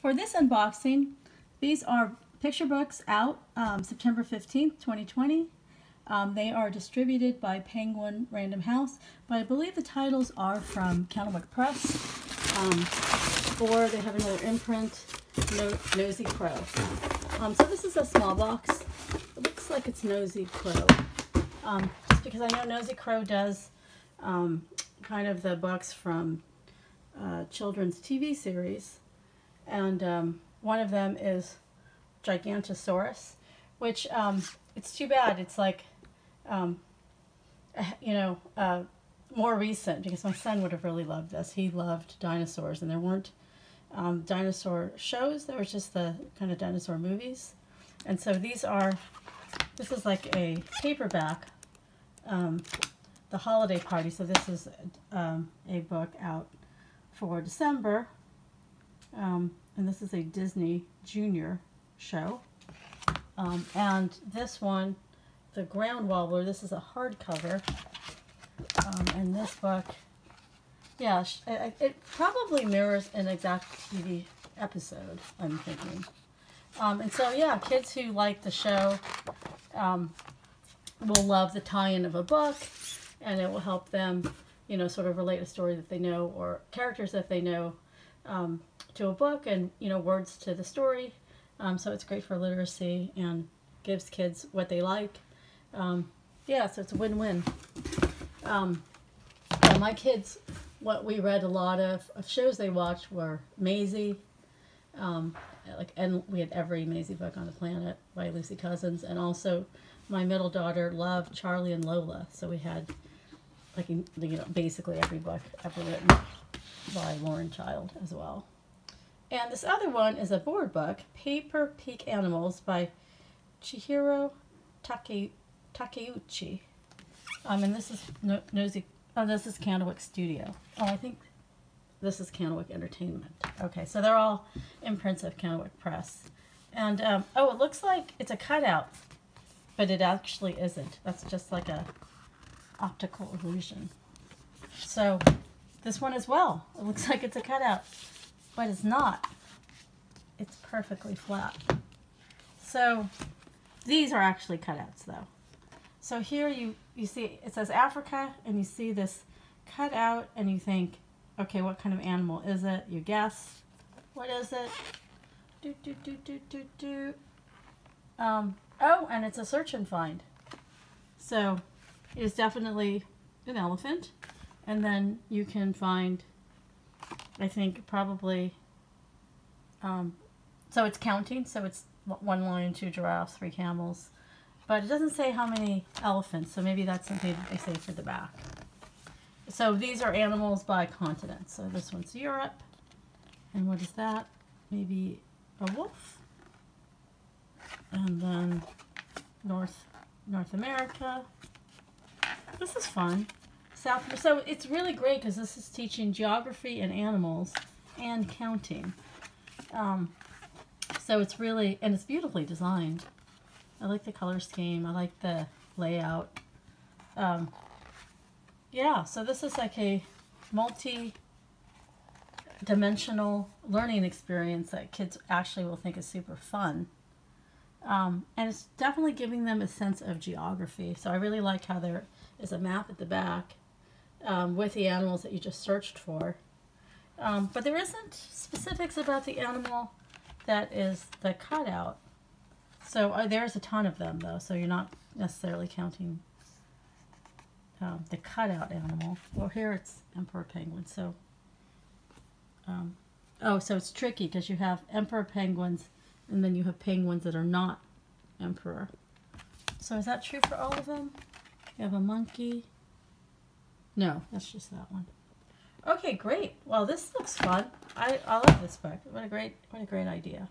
For this unboxing, these are picture books out um, September 15th, 2020. Um, they are distributed by Penguin Random House, but I believe the titles are from Candlewick Press. Um, or they have another imprint, no Nosy Crow. Um, so this is a small box. It looks like it's Nosy Crow. Um, just because I know Nosy Crow does um, kind of the books from uh, children's TV series. And um, one of them is Gigantosaurus, which um, it's too bad. It's like, um, you know, uh, more recent because my son would have really loved this. He loved dinosaurs, and there weren't um, dinosaur shows. There was just the kind of dinosaur movies. And so these are, this is like a paperback, um, the holiday party. So this is um, a book out for December. Um, and this is a Disney Junior show. Um, and this one, The Groundwobbler, this is a hardcover. Um, and this book, yeah, it, it, probably mirrors an exact TV episode, I'm thinking. Um, and so, yeah, kids who like the show um, will love the tie-in of a book, and it will help them, you know, sort of relate a story that they know or characters that they know um, to a book and, you know, words to the story. Um, so it's great for literacy and gives kids what they like. Um, yeah, so it's a win-win. Um, yeah, my kids, what we read a lot of, of shows they watched were Maisy, um, like, and we had every Maisy book on the planet by Lucy Cousins, and also my middle daughter loved Charlie and Lola, so we had like you know basically every book ever written by Lauren Child as well. And this other one is a board book, Paper Peek Animals by Chihiro Take, Takeuchi. Um, and this is no, Nosy, oh, this is Candlewick Studio. Oh, I think this is Candlewick Entertainment. Okay, so they're all imprints of Candlewick Press. And, um, oh, it looks like it's a cutout, but it actually isn't. That's just like a optical illusion. So this one as well. It looks like it's a cutout, but it's not. It's perfectly flat. So these are actually cutouts though. So here you, you see, it says Africa, and you see this cut out, and you think, okay, what kind of animal is it? You guess. What is it? Do, do, do, do, do, do. Um, oh, and it's a search and find. So it is definitely an elephant. And then you can find, I think, probably, um, so it's counting. So it's one lion, two giraffes, three camels, but it doesn't say how many elephants, so maybe that's something they say for the back. So these are animals by continent. So this one's Europe. And what is that? Maybe a wolf. And then North North America. This is fun. South. So it's really great because this is teaching geography and animals and counting. Um, so it's really, and it's beautifully designed. I like the color scheme. I like the layout. Um, yeah, so this is like a multi-dimensional learning experience that kids actually will think is super fun. Um, and it's definitely giving them a sense of geography. So I really like how there is a map at the back um, with the animals that you just searched for. Um, but there isn't specifics about the animal that is the cutout. So uh, there's a ton of them though, so you're not necessarily counting um, the cutout animal. Well, here it's emperor penguin. So, um, oh, so it's tricky because you have emperor penguins, and then you have penguins that are not emperor. So is that true for all of them? You have a monkey. No, that's just that one. Okay, great. Well, this looks fun. I, I love this book. What a great, what a great idea.